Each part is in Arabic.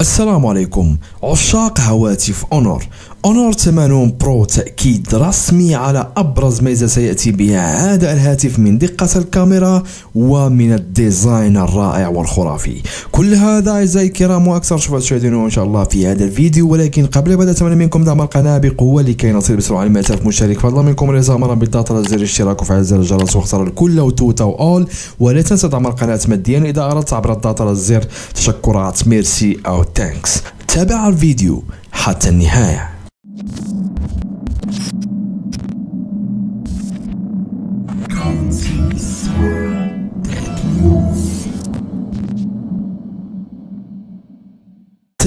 السلام عليكم. عشاق هواتف Honor. Honor 80 Pro تأكيد رسمي على أبرز ميزة سيأتي بها هذا الهاتف من دقة الكاميرا ومن ال design الرائع والخرافي. كل هذا أعزائي الكرام وأكثر سوف تشاهدونه إن شاء الله في هذا الفيديو. ولكن قبل بدء أتمنى منكم دعم القناة بقوة لكي نصل بسرعة ل 100000 مشترك فضلا منكم الإصغاء مرة بالضغط على زر الاشتراك وفعل زر الجرس واختار الكل أو toutes أو all ولا تنسى دعم القناة ماديا إذا أردت عبر الضغط على الزر. تشكرات. ميرسي. أو Thanks تابع الفيديو حتى النهاية.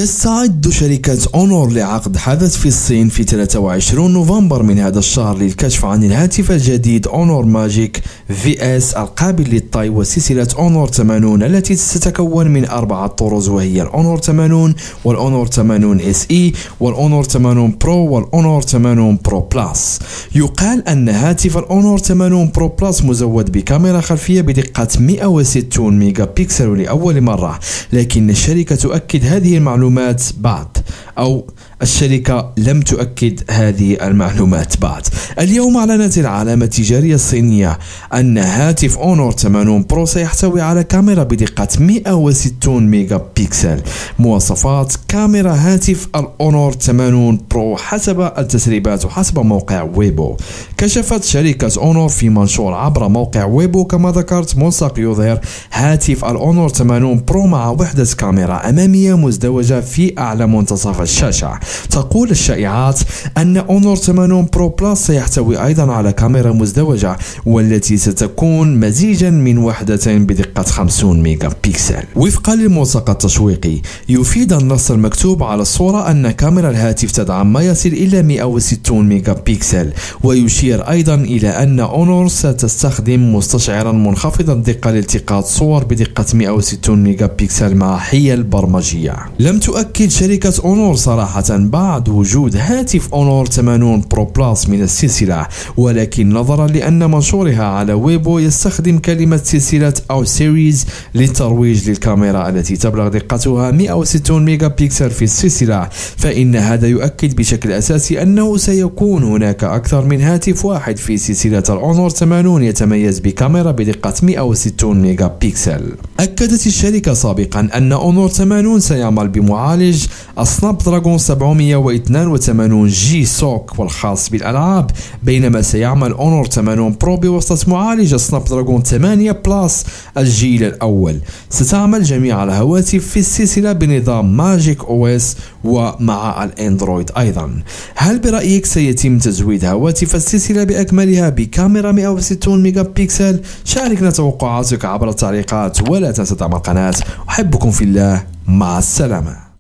تستعد شركة Honor لعقد حدث في الصين في 23 نوفمبر من هذا الشهر للكشف عن الهاتف الجديد Honor Magic Vs القابل للطي وسلسلة Honor 80 التي ستتكون من أربعة طرز وهي ال Honor 80 وال Honor 80 SE وال Honor 80 Pro وال Honor 80 Pro Plus يقال أن هاتف ال Honor 80 Pro Plus مزود بكاميرا خلفية بدقة 160 ميجا بكسل لأول مرة لكن الشركة تؤكد هذه المعلومات المعلومات بعد أو الشركة لم تؤكد هذه المعلومات. بعد اليوم أعلنت العلامة التجارية الصينية أن هاتف Honor 80 Pro سيحتوي على كاميرا بدقة 160 ميجا بكسل مواصفات كاميرا هاتف ال Honor 80 Pro حسب التسريبات وحسب موقع Weibo. كشفت شركة Honor في منشور عبر موقع Weibo كما ذكرت ملصق يظهر هاتف ال Honor 80 Pro مع وحدة كاميرا أمامية مزدوجة في أعلى منتصف الشاشة. تقول الشائعات أن Honor 80 Pro Plus سيحتوي أيضا على كاميرا مزدوجة والتي ستكون مزيجا من وحدتين بدقة 50 ميجا بكسل وفقا للملصق التشويقي يفيد النص المكتوب على الصورة أن كاميرا الهاتف تدعم ما يصل إلى 160 ميجا بكسل ويشير أيضا إلى أن Honor ستستخدم مستشعرا منخفض الدقة لالتقاط صور بدقة 160 ميجا بكسل مع حيل برمجية. لم تؤكد شركة Honor صراحة بعد وجود هاتف Honor 80 Pro Plus من السلسلة ولكن نظرا لأن منشورها على Weibo يستخدم كلمة سلسلة أو series للترويج للكاميرا التي تبلغ دقتها 160 ميجا بكسل في السلسلة فإن هذا يؤكد بشكل أساسي أنه سيكون هناك أكثر من هاتف واحد في سلسلة ال Honor 80 يتميز بكاميرا بدقة 160 ميجا بكسل أكدت الشركة سابقا أن Honor 80 سيعمل بمعالج ال Snapdragon 782G SoC والخاص بالألعاب بينما سيعمل Honor 80 Pro بواسطة معالج Snapdragon 8 Plus الجيل الأول. ستعمل جميع الهواتف في السلسلة بنظام Magic OS ومع الأندرويد أيضا. هل برأيك سيتم تزويد هواتف السلسلة بأكملها بكاميرا 160 ميجا بكسل شاركنا توقعاتك عبر التعليقات ولا تنسى دعم القناة أحبكم في الله. مع السلامة.